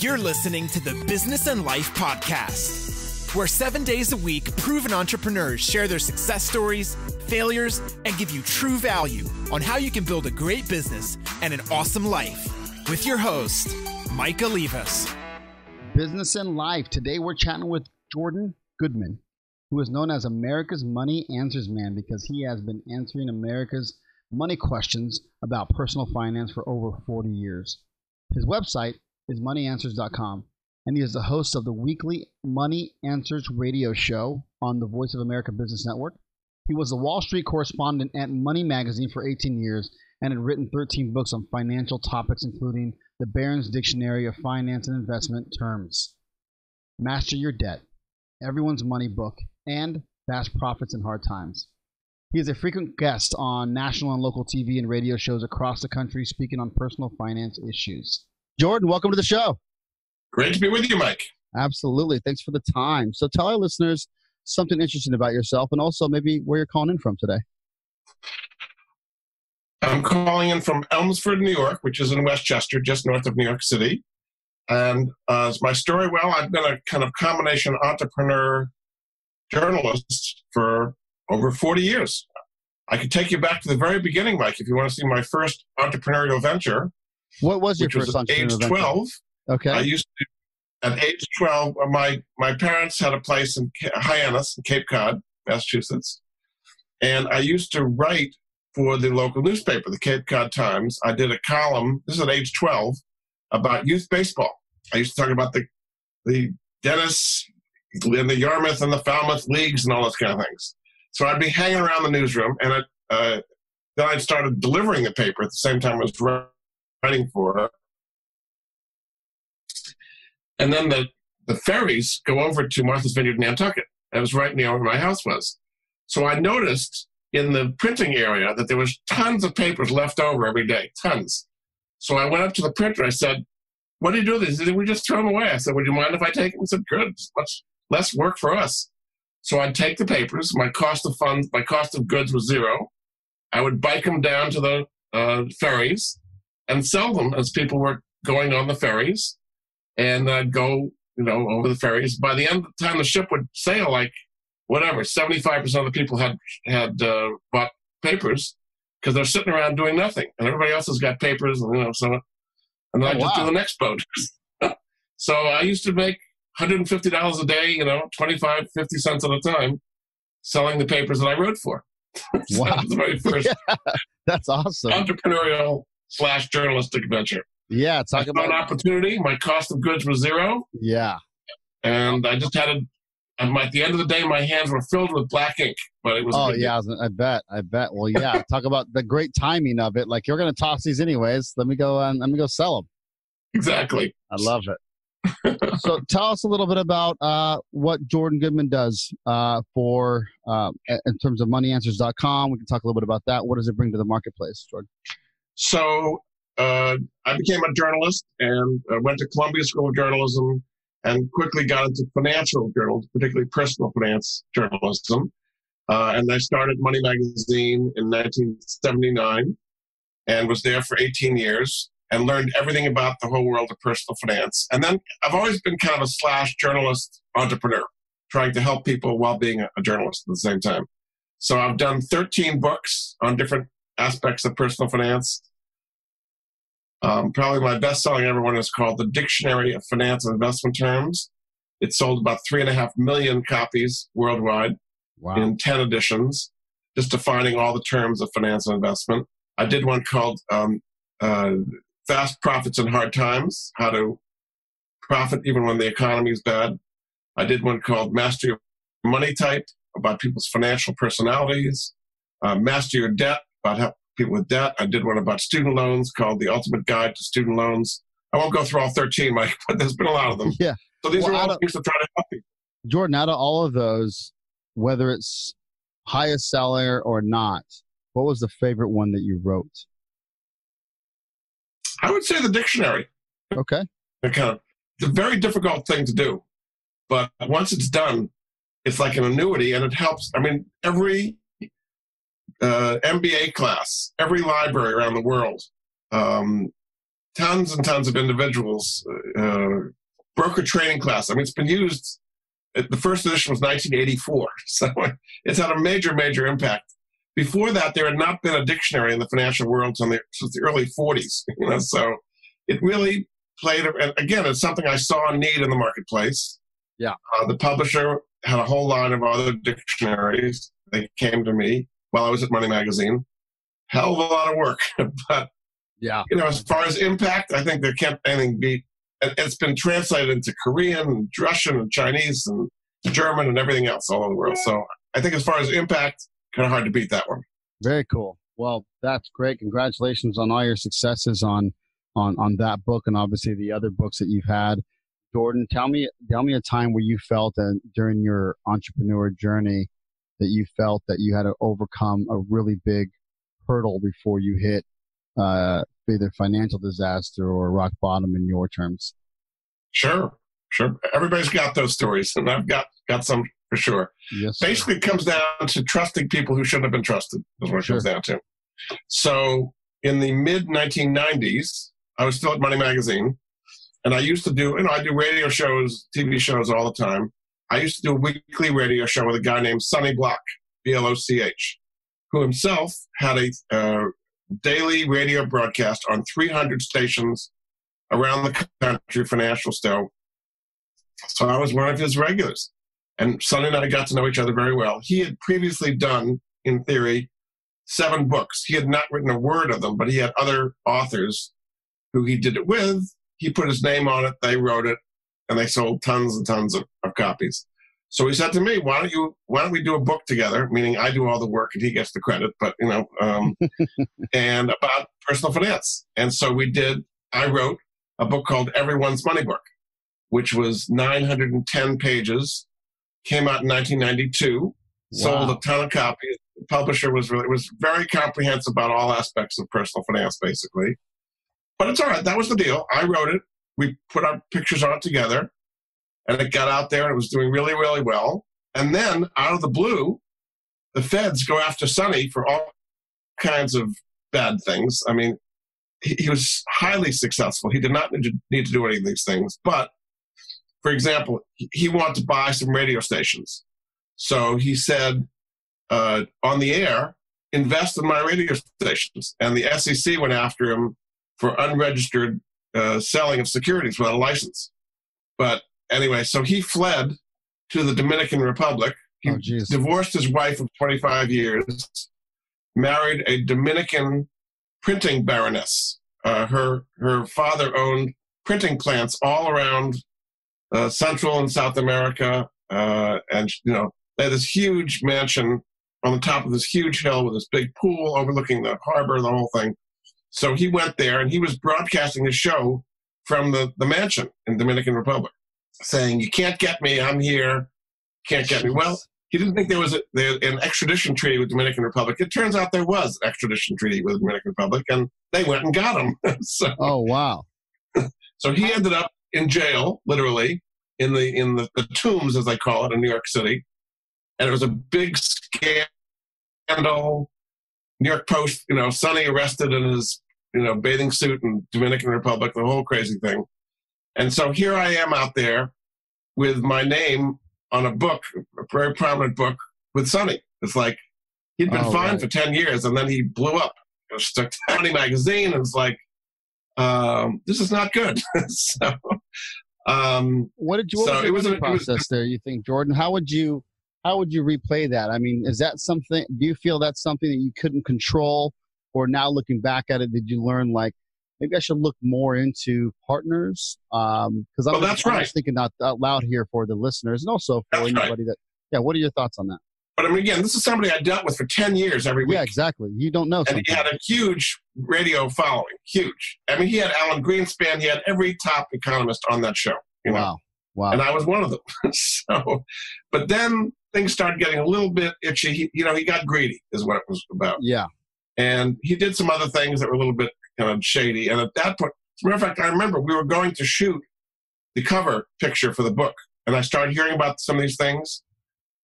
You're listening to the Business and Life Podcast, where seven days a week, proven entrepreneurs share their success stories, failures, and give you true value on how you can build a great business and an awesome life. With your host, Mike Olivas. Business and Life. Today we're chatting with Jordan Goodman, who is known as America's Money Answers Man because he has been answering America's money questions about personal finance for over 40 years. His website is moneyanswers.com, and he is the host of the weekly Money Answers radio show on the Voice of America Business Network. He was the Wall Street correspondent at Money Magazine for 18 years and had written 13 books on financial topics, including the Barron's Dictionary of Finance and Investment Terms, Master Your Debt, Everyone's Money Book, and Fast Profits in Hard Times. He is a frequent guest on national and local TV and radio shows across the country, speaking on personal finance issues. Jordan, welcome to the show. Great to be with you, Mike. Absolutely. Thanks for the time. So tell our listeners something interesting about yourself and also maybe where you're calling in from today. I'm calling in from Elmsford, New York, which is in Westchester, just north of New York City. And uh, my story, well, I've been a kind of combination entrepreneur journalist for over 40 years. I could take you back to the very beginning, Mike, if you want to see my first entrepreneurial venture. What was your first was at age 12. Okay. I used to, at age 12, uh, my, my parents had a place in Hyannis, in Cape Cod, Massachusetts. And I used to write for the local newspaper, the Cape Cod Times. I did a column, this is at age 12, about youth baseball. I used to talk about the, the Dennis and the Yarmouth and the Falmouth leagues and all those kind of things. So I'd be hanging around the newsroom, and it, uh, then I'd started delivering the paper at the same time I was writing for. And then the, the ferries go over to Martha's Vineyard in Nantucket. That was right near where my house was. So I noticed in the printing area that there was tons of papers left over every day, tons. So I went up to the printer. I said, "What do you do with these?" He said, "We just throw them away." I said, "Would you mind if I take them?" He said, "Good. Much less work for us." So I'd take the papers. My cost of funds, my cost of goods was zero. I would bike them down to the uh, ferries and sell them as people were going on the ferries, and I'd go, you know, over the ferries. By the end of the time the ship would sail, like whatever, seventy-five percent of the people had had uh, bought papers because they're sitting around doing nothing, and everybody else has got papers, and you know, so and then Oh, I just wow. do the next boat. so I used to make $150 a day, you know, 25, 50 cents at a time, selling the papers that I wrote for. so Wow. that was the very first That's awesome. entrepreneurial slash journalistic venture. Yeah, I talk an about opportunity. My cost of goods was zero, yeah. and I just had a. and At the end of the day, my hands were filled with black ink, but it was. Oh yeah, I, was- I bet. I bet. Well, yeah. talk about the great timing of it. Like you're going to toss these anyways. Let me go. and let me go sell them. exactly. I love it. so tell us a little bit about uh, what Jordan Goodman does uh, for uh, in terms of moneyanswers.com. We can talk a little bit about that. What does it bring to the marketplace, Jordan? So uh, I became a journalist and uh, went to Columbia School of Journalism and quickly got into financial journalism, particularly personal finance journalism. Uh, and I started Money Magazine in 1979 and was there for 18 years and learned everything about the whole world of personal finance. And then I've always been kind of a slash journalist entrepreneur, trying to help people while being a, journalist at the same time. So I've done 13 books on different aspects of personal finance. Um, probably my best selling ever one is called The Dictionary of Finance and Investment Terms. It sold about three and a half million copies worldwide Wow. in 10 editions, just defining all the terms of finance and investment. I did one called um, uh, Fast Profits in Hard Times How to Profit Even When the Economy is Bad. I did one called Master Your Money Type about people's financial personalities. Uh, Master Your Debt about how people with debt. I did one about student loans called The Ultimate Guide to Student Loans. I won't go through all 13, Mike, but there's been a lot of them. Yeah. So these Well, are all of- things to try to help people. Jordan, out of all of those, whether it's highest seller or not, what was the favorite one that you wrote? I would say the dictionary. Okay. Of, it's a very difficult thing to do, but once it's done, it's like an annuity, and it helps. I mean, every uh, MBA class, every library around the world, um, tons and tons of individuals. Uh, broker training class. I mean, it's been used. The first edition was 1984, so it's had a major, major impact. Before that, there had not been a dictionary in the financial world since the, since the early 40s. You know, so it really played. And again, it's something I saw a need in the marketplace. Yeah. Uh, the publisher had a whole line of other dictionaries. They came to me while I was at Money Magazine. Hell of a lot of work, but yeah, you know, as far as impact, I think there can't anything beat. It's been translated into Korean, and Russian, and Chinese, and German, and everything else all over the world. So I think as far as impact, kind of hard to beat that one. Very cool. Well, that's great. Congratulations on all your successes on on on that book and obviously the other books that you've had. Jordan, tell me tell me a time where you felt that during your entrepreneur journey that you felt that you had to overcome a really big hurdle before you hit uh, either financial disaster or rock bottom in your terms. Sure, sure. Everybody's got those stories, and I've got got some for sure. Yes, Basically, it comes down to trusting people who shouldn't have been trusted. Is what it Sure. comes down to. So, in the mid 1990s, I was still at Money Magazine, and I used to do, you know, I do radio shows, TV shows all the time. I used to do a weekly radio show with a guy named Sonny Bloch, B L O C H, who himself had a uh, daily radio broadcast on 300 stations around the country, financial show. So I was one of his regulars. And Sonny and I got to know each other very well. He had previously done, in theory, seven books. He had not written a word of them, but he had other authors who he did it with. He put his name on it, they wrote it, and they sold tons and tons of, of copies. So he said to me, "Why don't you? Why don't we do a book together? Meaning I do all the work and he gets the credit, but you know, um, and about personal finance." And so we did. I wrote a book called Everyone's Money Book, which was 910 pages. Came out in 1992. Sold a ton of copies. The publisher was really was very comprehensive about all aspects of personal finance, basically. But it's all right. That was the deal. I wrote it. We put our pictures on it together, and it got out there, and it was doing really, really well. And then, out of the blue, the feds go after Sonny for all kinds of bad things. I mean, he, he was highly successful. He did not need to, need to do any of these things. But, for example, he, he wanted to buy some radio stations. So he said uh, on the air, invest in my radio stations. And the SEC went after him for unregistered uh, selling of securities without a license. But anyway, so he fled to the Dominican Republic. He Oh, divorced his wife of 25 years, married a Dominican printing baroness. Uh, her her father owned printing plants all around uh, Central and South America, uh, and you know they had this huge mansion on the top of this huge hill with this big pool overlooking the harbor, the whole thing. So he went there and he was broadcasting his show from the, the mansion in Dominican Republic, saying, "You can't get me. I'm here. Can't get me." Well, he didn't think there was a, there, an extradition treaty with Dominican Republic. It turns out there was an extradition treaty with Dominican Republic, and they went and got him. so, Oh wow. so he ended up in jail, literally in the in the, the tombs, as they call it, in New York City, and it was a big scandal. New York Post, you know, Sonny arrested in his you know bathing suit in Dominican Republic, the whole crazy thing. And so here I am out there with my name on a book, a very prominent book with Sonny. It's like he'd been Oh, fined right. for 10 years and then he blew up. It was stuck to Money magazine and it's like, um, this is not good. so, um, What did you? What So was it was a- learning it was- process there? You think, Jordan? How would you? How would you replay that? I mean, is that something? Do you feel that's something that you couldn't control, or now looking back at it, did you learn like maybe I should look more into partners? Um, because I'm, Well, that's I'm right. just thinking out, out loud here for the listeners and also for That's right. anybody that. Yeah, what are your thoughts on that? but I mean, again, this is somebody I dealt with for 10 years every week. Yeah, exactly. You don't know and something. he had a huge radio following, huge. I mean, he had Alan Greenspan, he had every top economist on that show, you know, wow, wow. and I was one of them. so, but then things started getting a little bit itchy. He, you know, he got greedy, is what it was about, yeah, and he did some other things that were a little bit kind of shady. And at that point, as a matter of fact, I remember we were going to shoot the cover picture for the book, and I started hearing about some of these things.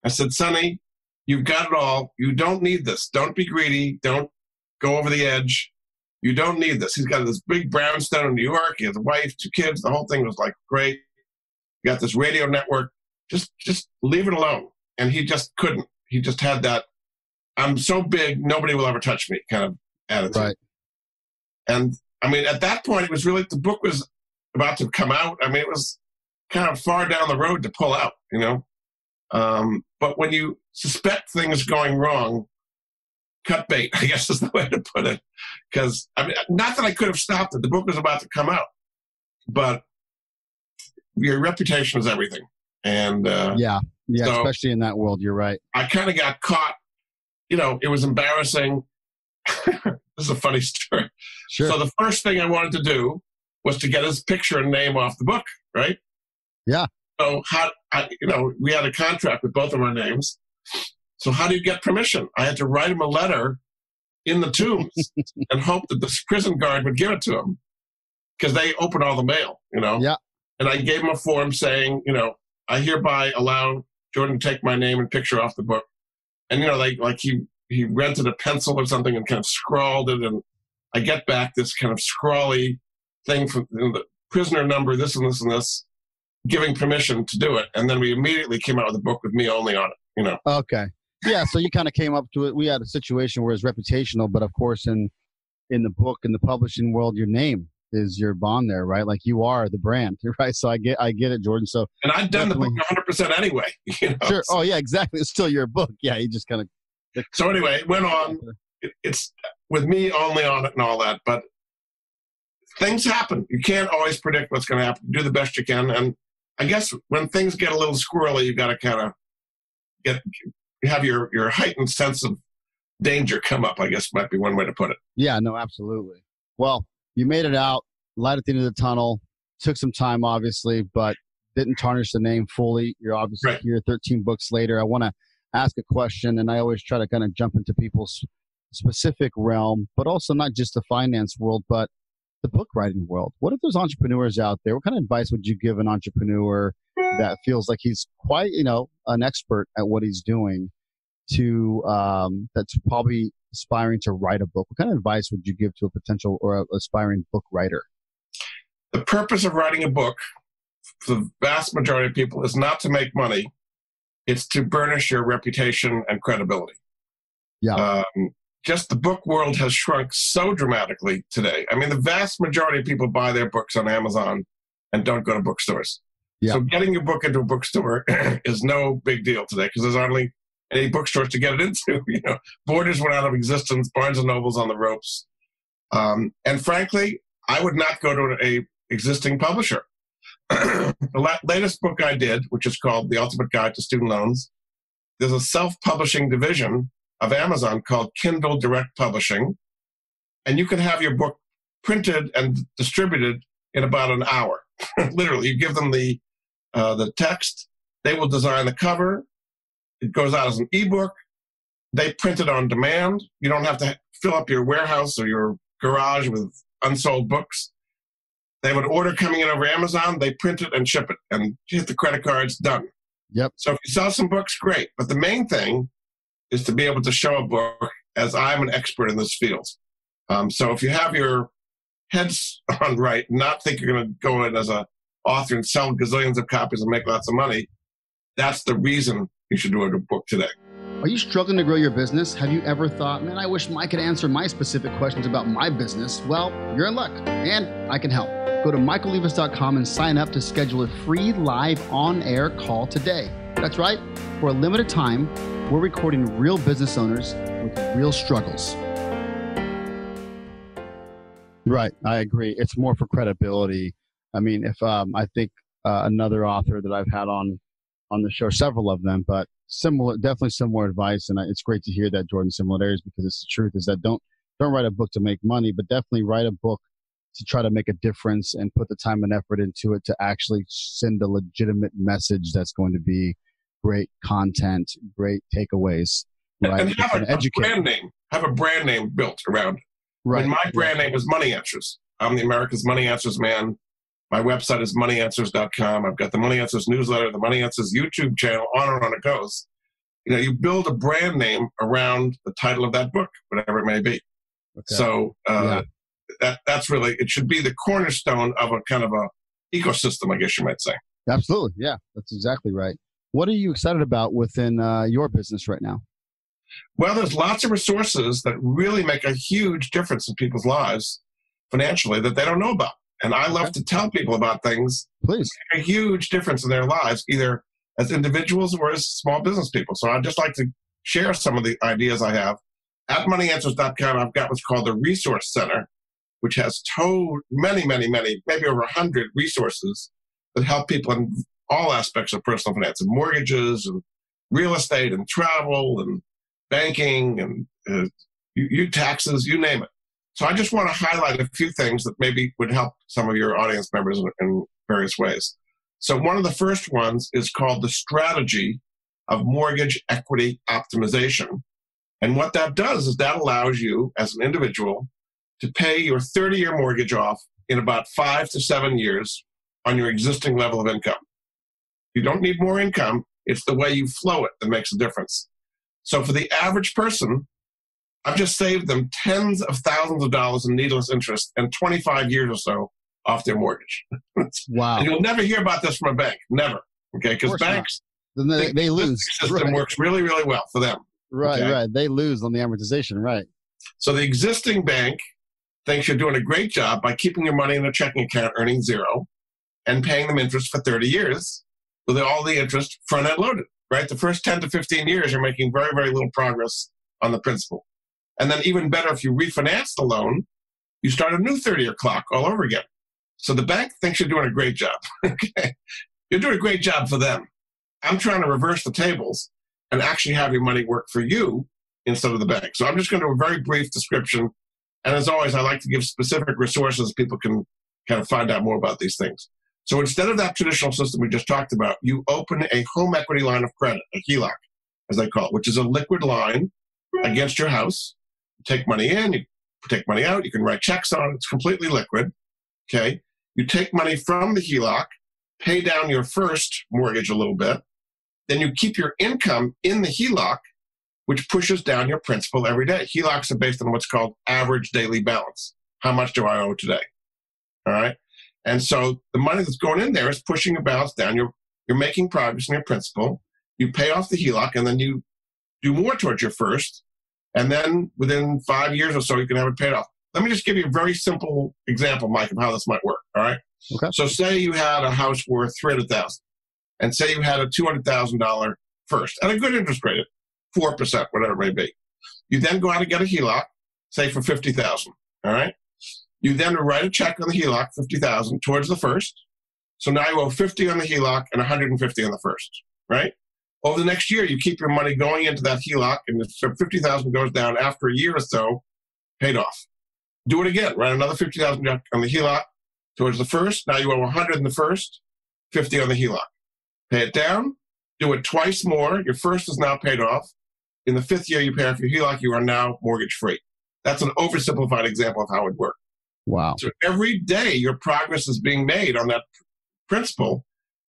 I said, Sonny, you've got it all. You don't need this. Don't be greedy. Don't go over the edge. You don't need this. He's got this big brownstone in New York. He has a wife, two kids. The whole thing was like great. You got this radio network. Just, just leave it alone. And he just couldn't. He just had that. I'm so big, nobody will ever touch me kind of attitude. Right. And I mean, at that point, it was really the book was about to come out. I mean, it was kind of far down the road to pull out, you know. Um, but when you suspect things going wrong, cut bait, I guess is the way to put it. Because I mean, not that I could have stopped it. The book was about to come out, but your reputation is everything. And uh, yeah, yeah, so- especially in that world. You're right. I kind of got caught. You know, it was embarrassing. this is a funny story. Sure. So the first thing I wanted to do was to get his picture and name off the book, right? Yeah. So how I, you know we had a contract with both of our names. So how do you get permission? I had to write him a letter in the tombs and hope that the prison guard would give it to him because they open all the mail, you know. Yeah. And I gave him a form saying, you know, I hereby allow Jordan to take my name and picture off the book. And you know, like like he he rented a pencil or something and kind of scrawled it, and I get back this kind of scrawly thing from you know, the prisoner number, this and this and this, giving permission to do it, and then we immediately came out with a book with me only on it. You know, Okay. Yeah, so you kind of came up to it. We had a situation where it's reputational, but of course, in in the book in the publishing world, your name is your bond there, right? Like you are the brand, right? So I get I get it, Jordan. So and I'd done the book 100 percent anyway. You know, sure. Oh yeah, exactly. It's still your book. Yeah, you just kind of. so anyway, it went on. It, it's with me only on it and all that, but things happen. You can't always predict what's going to happen. Do the best you can, and I guess when things get a little squirrely, you've got to kind of get have your your heightened sense of danger come up. I guess might be one way to put it. Yeah, no, absolutely. Well, you made it out, light at the end of the tunnel. Took some time, obviously, but didn't tarnish the name fully. You're obviously Right. here 13 books later. I want to ask a question, and I always try to kind of jump into people's specific realm, but also not just the finance world, but the book writing world. What if there's entrepreneurs out there? What kind of advice would you give an entrepreneur that feels like he's quite, you know, an expert at what he's doing to um, that's probably aspiring to write a book? What kind of advice would you give to a potential or a aspiring book writer? The purpose of writing a book for the vast majority of people is not to make money; it's to burnish your reputation and credibility. Yeah. Um, just the book world has shrunk so dramatically today. I mean, the vast majority of people buy their books on Amazon and don't go to bookstores. Yeah. So getting your book into a bookstore is no big deal today because there's hardly any bookstores to get it into. You know, Borders went out of existence. Barnes and Noble's on the ropes. Um, and frankly, I would not go to a existing publisher. the la- latest book I did, which is called The Ultimate Guide to Student Loans, there's a self-publishing division of Amazon called Kindle Direct Publishing, and you can have your book printed and distributed in about an hour. Literally, you give them the uh, the text, they will design the cover. It goes out as an ebook. They print it on demand. You don't have to fill up your warehouse or your garage with unsold books. They would order coming in over Amazon. They print it and ship it, and hit the credit cards. Done. Yep. So if you sell some books, great. But the main thing is to be able to show a book as I'm an expert in this field. Um, so if you have your heads on right, not think you're going to go in as a author and sell gazillions of copies and make lots of money, that's the reason you should do a book today. Are you struggling to grow your business? Have you ever thought, man, I wish Mike could answer my specific questions about my business? Well, you're in luck, and I can help. Go to michaelolivas.com and sign up to schedule a free live on air call today. That's right, for a limited time, we're recording real business owners with real struggles. Right, I agree. It's more for credibility. I mean, if um, I think uh, another author that I've had on on the show, several of them, but similar, definitely similar advice, and I- it's great to hear that Jordan similarities because it's the truth. Is that don't don't write a book to make money, but definitely write a book to try to make a difference and put the time and effort into it to actually send a legitimate message that's going to be great content, great takeaways, right? and have a, a brand name. Have a brand name built around. I right. mean, my brand name is Money Answers. I'm the America's Money Answers man. My website is moneyanswers.com. I've got the Money Answers newsletter, the Money Answers YouTube channel, on and on it goes. You know, you build a brand name around the title of that book, whatever it may be. Okay. So uh, Yeah. that that's really it should be the cornerstone of a kind of a ecosystem, I guess you might say. Absolutely, yeah, that's exactly right. What are you excited about within uh, your business right now? Well, there's lots of resources that really make a huge difference in people's lives financially that they don't know about. And I love okay. to tell people about things. Please. A huge difference in their lives, either as individuals or as small business people. So I'd just like to share some of the ideas I have. At moneyanswers.com, I've got what's called the Resource Center, which has told many, many, many, maybe over 100 resources that help people in all aspects of personal finance and mortgages and real estate and travel and banking and uh, you, you taxes, you name it. So I just want to highlight a few things that maybe would help some of your audience members in, various ways. So one of the first ones is called the strategy of mortgage equity optimization. And what that does is that allows you as an individual to pay your 30 year mortgage off in about five to seven years on your existing level of income. You don't need more income. It's the way you flow it that makes a difference. So for the average person, I've just saved them tens of thousands of dollars in needless interest and 25 years or so off their mortgage. wow. And you'll never hear about this from a bank. Never. Okay. Because banks, then they, they lose. system right. works really, really well for them. Right, okay? right. They lose on the amortization. Right. So the existing bank thinks you're doing a great job by keeping your money in a checking account earning zero and paying them interest for 30 years with all the interest front end loaded, right? The first 10 to 15 years, you're making very, very little progress on the principal. And then even better, if you refinance the loan, you start a new 30 year clock all over again. So the bank thinks you're doing a great job. okay. You're doing a great job for them. I'm trying to reverse the tables and actually have your money work for you instead of the bank. So I'm just going to do a very brief description. And as always, I like to give specific resources people can kind of find out more about these things. So instead of that traditional system we just talked about, you open a home equity line of credit, a HELOC, as they call it, which is a liquid line against your house. Take money in, you take money out, you can write checks on it, it's completely liquid. Okay. You take money from the HELOC, pay down your first mortgage a little bit, then you keep your income in the HELOC, which pushes down your principal every day. HELOCs are based on what's called average daily balance. How much do I owe today? All right. And so the money that's going in there is pushing your balance down. You're, you're making progress in your principal. You pay off the HELOC and then you do more towards your first. And then within five years or so, you can have it paid off. Let me just give you a very simple example, Mike, of how this might work. All right. Okay. So say you had a house worth 300000 and say you had a $200,000 first at a good interest rate 4%, whatever it may be. You then go out and get a HELOC, say for 50000 All right. You then write a check on the HELOC, 50000 towards the first. So now you owe 50 on the HELOC and 150 on the first, right? Over the next year, you keep your money going into that HELOC, and if 50,000 goes down after a year or so, paid off. Do it again. Write another 50,000 on the HELOC towards the first. Now you owe 100 in the first, 50 on the HELOC. Pay it down. Do it twice more. Your first is now paid off. In the fifth year you pay off your HELOC, you are now mortgage free. That's an oversimplified example of how it works. Wow. So every day your progress is being made on that principal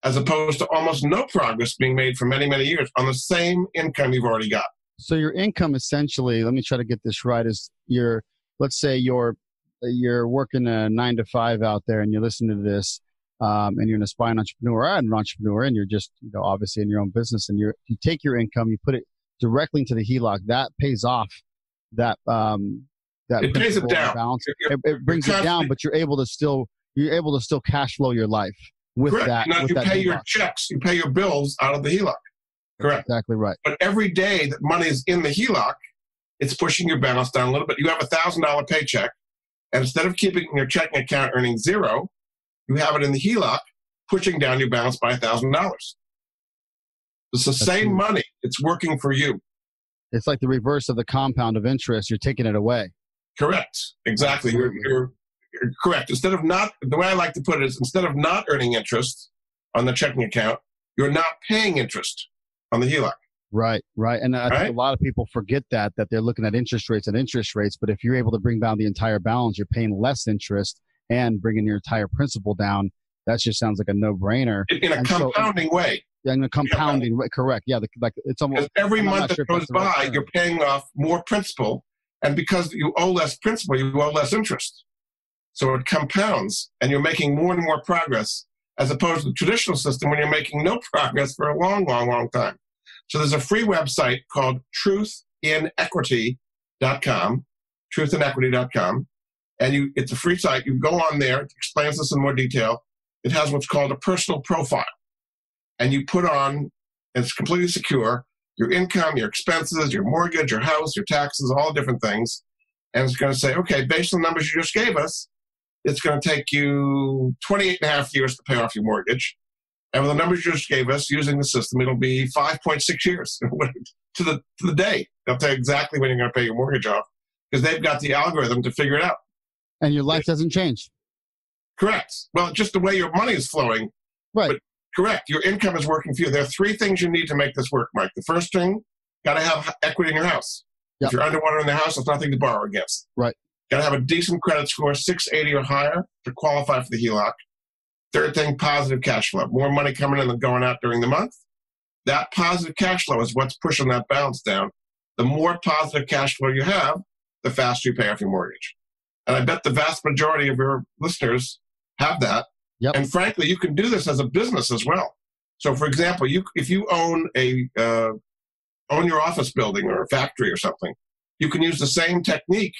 as opposed to almost no progress being made for many, many years on the same income you've already got. So your income essentially, let me try to get this right, is your, let's say you're, you're working a nine to five out there and you're listening to this um, and you're an aspiring entrepreneur I'm an entrepreneur and you're just, you know, obviously in your own business and you're, you take your income, you put it directly into the HELOC, that pays off that, um, that it pays it down. Balance. It, it brings it down, but you're able to still you're able to still cash flow your life with Correct. that. Now with you that pay your checks, you pay your bills out of the HELOC. Correct. That's exactly right. But every day that money is in the HELOC, it's pushing your balance down a little bit. You have a thousand dollar paycheck, and instead of keeping your checking account earning zero, you have it in the HELOC, pushing down your balance by a thousand dollars. It's the That's same true. money. It's working for you. It's like the reverse of the compound of interest. You're taking it away. Correct. Exactly. You're, you're, correct. Instead of not, the way I like to put it is instead of not earning interest on the checking account, you're not paying interest on the HELOC. Right, right. And I right? think a lot of people forget that, that they're looking at interest rates and interest rates. But if you're able to bring down the entire balance, you're paying less interest and bringing your entire principal down. That just sounds like a no brainer. In, a and compounding so, way. Yeah, in a compounding, way. correct. Yeah, the, like it's almost every month that sure goes by, right you're paying off more principal and because you owe less principal, you owe less interest. So it compounds and you're making more and more progress as opposed to the traditional system when you're making no progress for a long, long, long time. So there's a free website called truthinequity.com, truthinequity.com. And you, it's a free site. You go on there, it explains this in more detail. It has what's called a personal profile. And you put on, it's completely secure, your income, your expenses, your mortgage, your house, your taxes, all different things. And it's going to say, okay, based on the numbers you just gave us, it's going to take you 28 and a half years to pay off your mortgage. And with the numbers you just gave us using the system, it'll be 5.6 years to the, to the day. They'll tell you exactly when you're going to pay your mortgage off because they've got the algorithm to figure it out. And your life doesn't change. Correct. Well, just the way your money is flowing. Right. But correct. Your income is working for you. There are three things you need to make this work, Mike. The first thing, got to have equity in your house. Yep. If you're underwater in the house, there's nothing to borrow against. Right. Got to have a decent credit score, 680 or higher, to qualify for the HELOC. Third thing, positive cash flow. More money coming in than going out during the month. That positive cash flow is what's pushing that balance down. The more positive cash flow you have, the faster you pay off your mortgage. And I bet the vast majority of your listeners have that. Yep. And frankly, you can do this as a business as well. So, for example, you if you own a uh, own your office building or a factory or something, you can use the same technique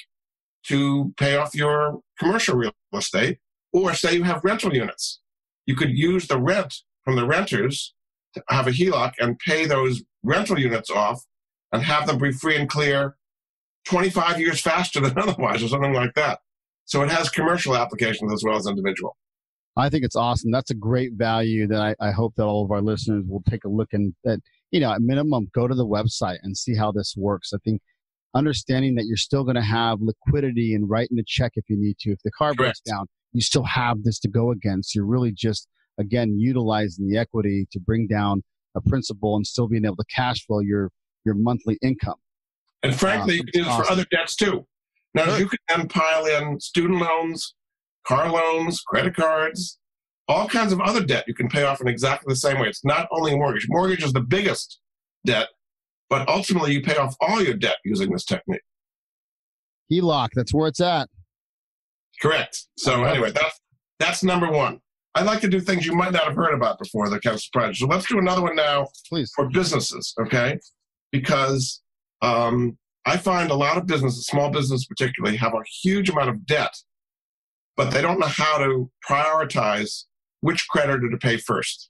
to pay off your commercial real estate. Or say you have rental units, you could use the rent from the renters to have a HELOC and pay those rental units off and have them be free and clear 25 years faster than otherwise or something like that. So it has commercial applications as well as individual. I think it's awesome. That's a great value that I, I hope that all of our listeners will take a look and that, you know, at minimum, go to the website and see how this works. I think understanding that you're still going to have liquidity and writing a check if you need to. If the car Correct. breaks down, you still have this to go against. You're really just, again, utilizing the equity to bring down a principal and still being able to cash flow your, your monthly income. And frankly, uh, you awesome. for other debts too. Now, sure. you can then pile in student loans, car loans, credit cards, all kinds of other debt you can pay off in exactly the same way. It's not only a mortgage. Mortgage is the biggest debt, but ultimately you pay off all your debt using this technique. HELOC, that's where it's at. Correct. So anyway, that's that's number one. I like to do things you might not have heard about before that kind of surprise. So let's do another one now Please. for businesses, okay? Because um, I find a lot of businesses, small business particularly, have a huge amount of debt, but they don't know how to prioritize which creditor to pay first.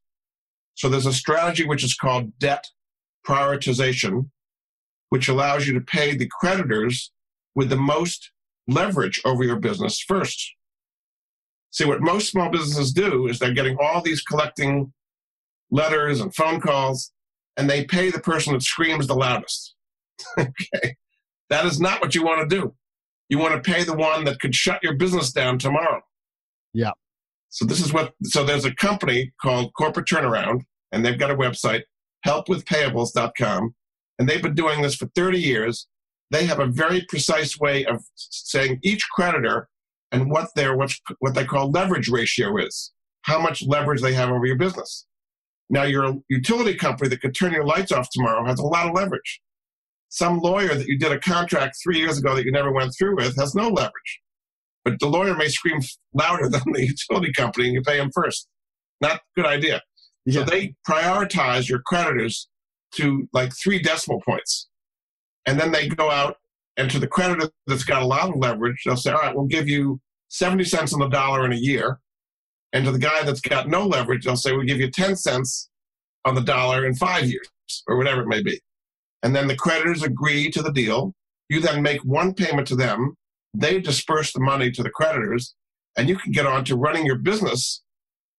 So there's a strategy which is called debt prioritization, which allows you to pay the creditors with the most leverage over your business first. See, what most small businesses do is they're getting all these collecting letters and phone calls, and they pay the person that screams the loudest. okay. That is not what you want to do. You want to pay the one that could shut your business down tomorrow. Yeah. So this is what so there's a company called Corporate Turnaround, and they've got a website, helpwithpayables.com, and they've been doing this for 30 years. They have a very precise way of saying each creditor and what their what, what they call leverage ratio is, how much leverage they have over your business. Now, your utility company that could turn your lights off tomorrow has a lot of leverage some lawyer that you did a contract three years ago that you never went through with has no leverage. But the lawyer may scream louder than the utility company and you pay him first. Not a good idea. Yeah. So they prioritize your creditors to like three decimal points. And then they go out and to the creditor that's got a lot of leverage, they'll say, all right, we'll give you 70 cents on the dollar in a year. And to the guy that's got no leverage, they'll say, we'll give you 10 cents on the dollar in five years or whatever it may be and then the creditors agree to the deal. You then make one payment to them. They disperse the money to the creditors, and you can get on to running your business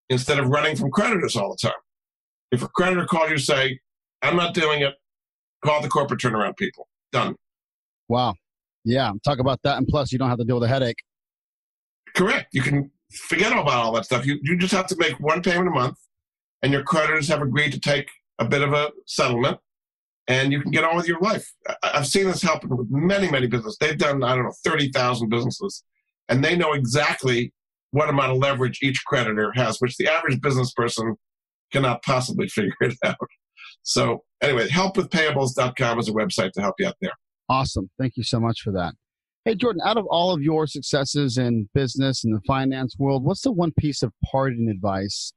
instead of running from creditors all the time. If a creditor calls you, say, I'm not doing it, call the corporate turnaround people. Done. Wow. Yeah. Talk about that. And plus, you don't have to deal with a headache. Correct. You can forget about all that stuff. You, you just have to make one payment a month, and your creditors have agreed to take a bit of a settlement and you can get on with your life. I've seen this happen with many, many businesses. They've done, I don't know, 30,000 businesses, and they know exactly what amount of leverage each creditor has, which the average business person cannot possibly figure it out. So, anyway, helpwithpayables.com is a website to help you out there. Awesome. Thank you so much for that. Hey, Jordan, out of all of your successes in business and the finance world, what's the one piece of parting advice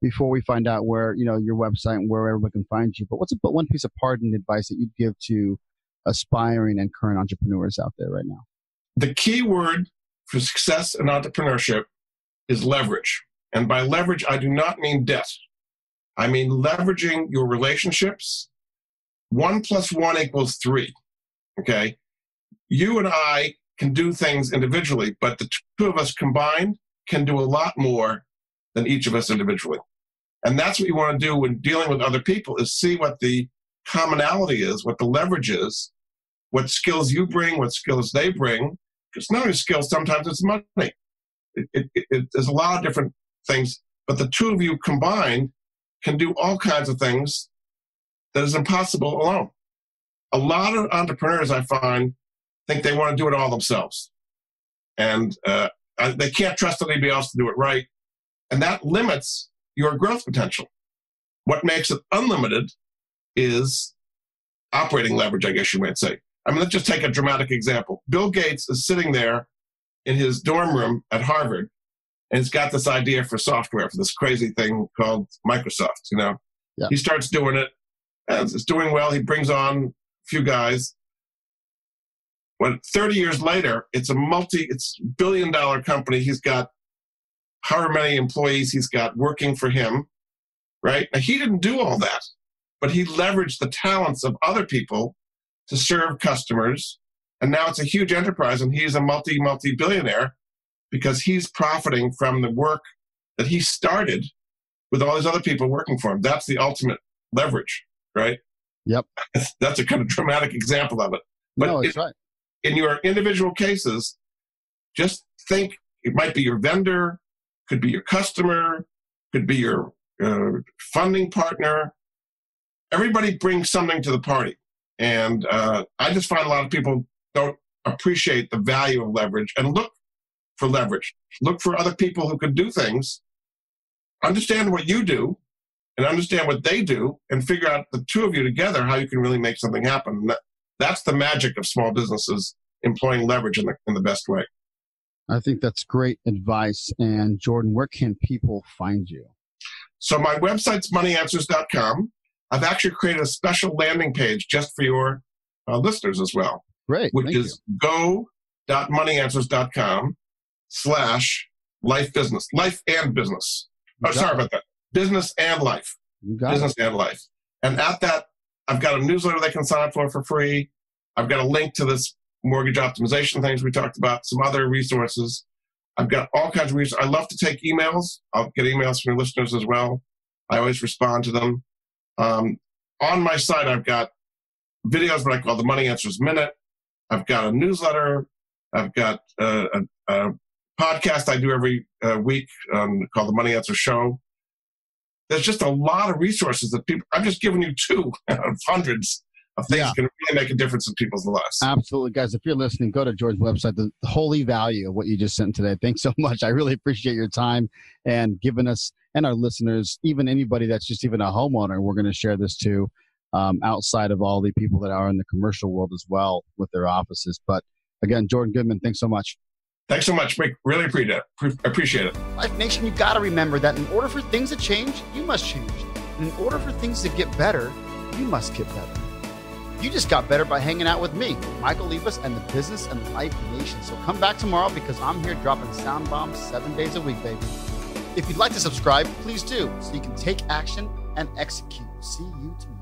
before we find out where, you know, your website and where everyone can find you? But what's a, one piece of parting advice that you'd give to aspiring and current entrepreneurs out there right now? The key word for success in entrepreneurship is leverage. And by leverage, I do not mean debt. I mean leveraging your relationships. One plus one equals three. Okay. You and I can do things individually, but the two of us combined can do a lot more than each of us individually. And that's what you want to do when dealing with other people is see what the commonality is, what the leverage is, what skills you bring, what skills they bring. Because not only skills, sometimes it's money. It, it, it, there's a lot of different things, but the two of you combined can do all kinds of things that is impossible alone. A lot of entrepreneurs I find think they want to do it all themselves. And uh, they can't trust anybody else to do it right. And that limits your growth potential. What makes it unlimited is operating leverage, I guess you might say. I mean, let's just take a dramatic example. Bill Gates is sitting there in his dorm room at Harvard, and he's got this idea for software for this crazy thing called Microsoft. You know, yeah. he starts doing it, and it's doing well. He brings on a few guys. When 30 years later, it's a multi, it's billion dollar company. He's got however many employees he's got working for him, right? Now, he didn't do all that, but he leveraged the talents of other people to serve customers. And now it's a huge enterprise, and he's a multi, multi billionaire because he's profiting from the work that he started with all these other people working for him. That's the ultimate leverage, right? Yep. That's a kind of dramatic example of it. But no, it's right. in your individual cases, just think it might be your vendor, could be your customer, could be your uh, funding partner. Everybody brings something to the party. And uh, I just find a lot of people don't appreciate the value of leverage and look for leverage. Look for other people who can do things, understand what you do, and understand what they do, and figure out the two of you together how you can really make something happen. That, that's the magic of small businesses employing leverage in the, in the best way. I think that's great advice. And Jordan, where can people find you? So my website's moneyanswers.com. I've actually created a special landing page just for your uh, listeners as well. Great. Which is go.moneyanswers.com slash life business, life and business. Oh, sorry it. about that. Business and life. business it. and life. And at that, I've got a newsletter they can sign up for for free. I've got a link to this mortgage optimization things we talked about, some other resources. I've got all kinds of resources. I love to take emails. I'll get emails from your listeners as well. I always respond to them. Um, on my site, I've got videos, what I call the Money Answers Minute. I've got a newsletter. I've got a, a podcast I do every uh, week um, called the Money Answer Show. There's just a lot of resources that people. I'm just giving you two of hundreds of things yeah. can really make a difference in people's lives. Absolutely, guys. If you're listening, go to George's website. The, the holy value of what you just sent today. Thanks so much. I really appreciate your time and giving us and our listeners, even anybody that's just even a homeowner, we're going to share this to. Um, outside of all the people that are in the commercial world as well with their offices. But again, Jordan Goodman, thanks so much. Thanks so much, Mike. Really appreciate it. Appreciate it. Life Nation, you got to remember that in order for things to change, you must change. And in order for things to get better, you must get better. You just got better by hanging out with me, Michael Olivas, and the Business and Life Nation. So come back tomorrow because I'm here dropping sound bombs seven days a week, baby. If you'd like to subscribe, please do so you can take action and execute. See you tomorrow.